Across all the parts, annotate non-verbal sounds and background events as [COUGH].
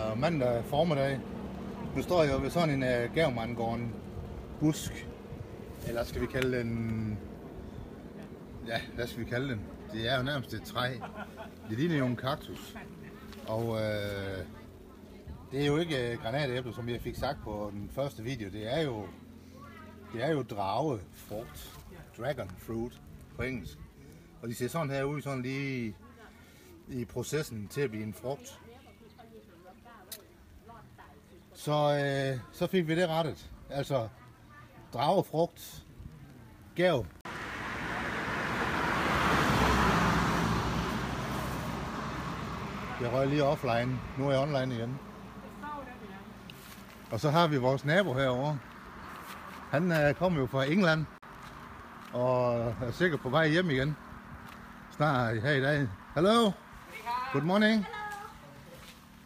Øh, mandag formiddag. Nu står jeg ved sådan en øh, uh, gavmandgården busk. Eller skal vi kalde den... Ja, hvad skal vi kalde den? Det er jo nærmest et træ. Det ligner jo en kaktus. Og uh, det er jo ikke uh, granatæble, som jeg fik sagt på den første video. Det er jo, det er jo dragefrugt. Dragon fruit på engelsk. Og de ser sådan her ud, sådan lige i processen til at blive en frugt. Så, øh, så fik vi det rettet. Altså dragefrugt, gav. Jeg røg lige offline. Nu er jeg online igen. Og så har vi vores nabo herovre. Han øh, kommer jo fra England og er sikkert på vej hjem igen. Snart her i dag. Hello. Good morning.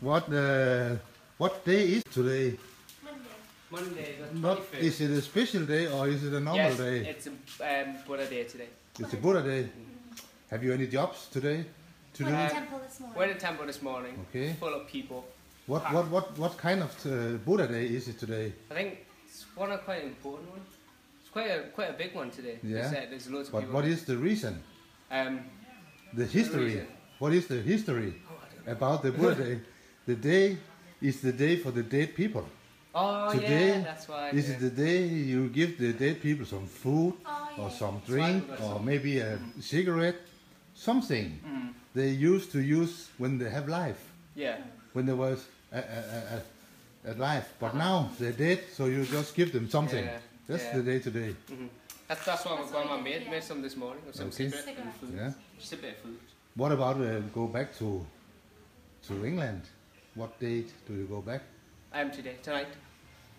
What uh, what day is today? Monday, the Not is it a special day or is it a normal yes, day? it's a um, Buddha day today. It's a Buddha day. Have you any jobs today? To do? Uh, temple this morning. We're in the temple this morning, Okay. full of people. What what what what kind of uh, Buddha day is it today? I think it's one of quite an important one. It's quite a quite a big one today. They Yeah. said there's loads of But people. what is the reason? Um, The history. reason? What is the history about the Buddha day? [LAUGHS] The day is the day for the dead people. oh Today yeah, that's why. This is the day you give the dead people some food Oh, yeah. or some drink or maybe a cigarette, something Mm, they used to use when they have life, yeah. when there was a, a, a, a, a life. But now they're dead, so you just give them something. Yeah, That's yeah. the day today. hmm That's that's why we're going. My mate made some this morning with some Okay. cigarette and food. Yeah. Just a bit of food. What about uh, go back to to England? What date do you go back? I'm today, tonight.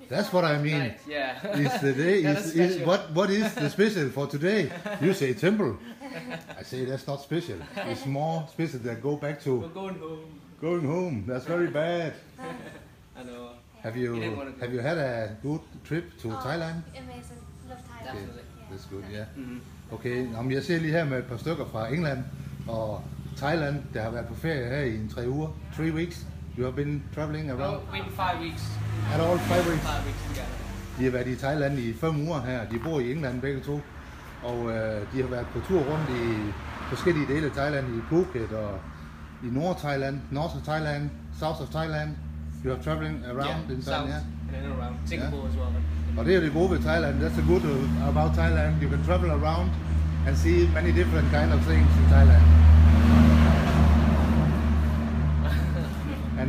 That's what I mean. Tonight, yeah. Is the day [LAUGHS] is, is what what is the special for today? You say temple. [LAUGHS] I say that's not special. It's more special that go back to we're going home. going home. That's very bad. [LAUGHS] I know. Have You you didn't wanna go. have you had a good trip to Oh, Thailand? Amazing. Love Thailand. Okay, Definitely. that's good. Yeah. hmm Okay. Om jeg ser lige her med et par stykker fra England og Thailand, der har været på ferie her i en tre uger, three weeks. You have been traveling around Well, waiting five weeks. at all five weeks. Five weeks together. De har været i Thailand i fem uger her. De bor i England begge to. Og øh, de har været på tur rundt i forskellige dele af Thailand. I Phuket og i Nord-Thailand, North of Thailand, South of Thailand. You are traveling around yeah, in south Thailand, yeah? and then around Singapore as well. Og det er det gode ved Thailand. That's the good about Thailand. You can travel around and see many different kind of things in Thailand.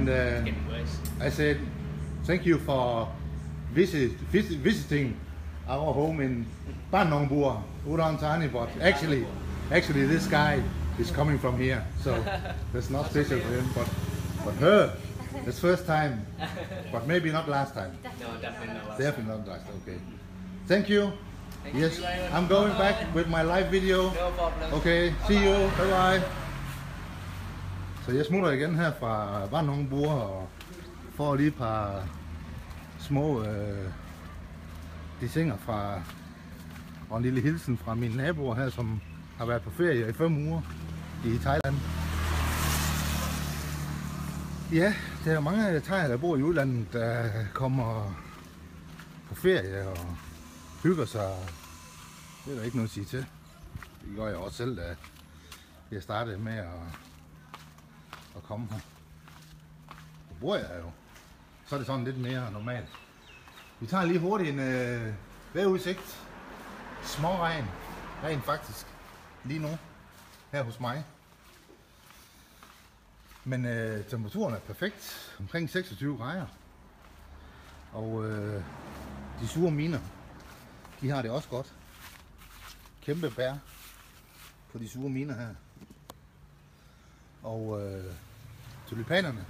And uh, Getting. I said, thank you for visit, visit, visiting our home in Banongbur, Udon Thani, but actually, actually this guy is coming from here, so [LAUGHS] that's not special for him, but, but her, it's first time, [LAUGHS] but maybe not last time. No, definitely not last. Definitely not last, okay. Thank you. Thank Yes, you. I'm going back with my live video. No problem. Okay, see you. Bye bye. Så jeg smutter igen her fra Vandhungbur og får lige et par små øh, desinger fra og en lille hilsen fra mine naboer her, som har været på ferie i fem uger i Thailand. Ja, der er mange thaier, der bor i udlandet, der kommer på ferie og hygger sig. Det er der ikke noget at sige til. Det gør jeg også selv, da jeg startede med at, at komme her. Nu bor jeg her jo. Så er det sådan lidt mere normalt. Vi tager lige hurtigt en øh, vejrudsigt. Småregn. Regn faktisk. Lige nu. Her hos mig. Men øh, temperaturen er perfekt. Omkring 26 grader. Og øh, de sure miner, de har det også godt. Kæmpe bær på de sure miner her. Og øh, tulipanerne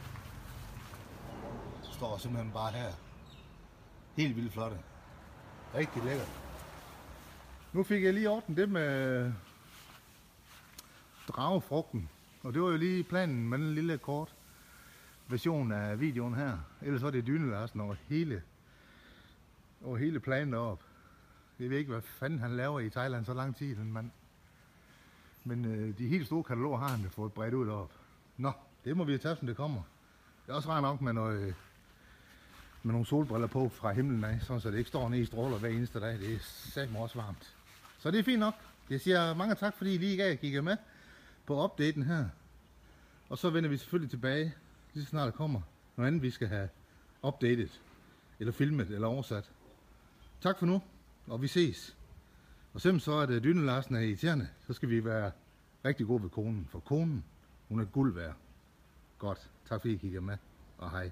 står simpelthen bare her. Helt vildt flotte. Rigtig lækkert. Nu fik jeg lige ordnet det med dragefrugten. Og det var jo lige planen med den lille kort version af videoen her. Ellers var det dynelærsen over hele, over hele planen deroppe. Jeg ved ikke, hvad fanden han laver i Thailand så lang tid, den mand. Men øh, de helt store kataloger har han da fået bredt ud op. Nå, det må vi tage, som det kommer. Det er også rart nok med, noget, øh, med nogle solbriller på fra himlen af, sådan så det ikke står nede i stråler hver eneste dag. Det er satme også varmt. Så det er fint nok. Jeg siger mange tak, fordi I lige gav kigge med på updaten her. Og så vender vi selvfølgelig tilbage, lige så snart der kommer noget andet, vi skal have updated, eller filmet, eller oversat. Tak for nu, og vi ses. Og selvom så at Dyne Larsen er irriterende, så skal vi være rigtig gode ved konen, for konen, hun er guld værd. Godt, tak fordi I kigger med, og hej.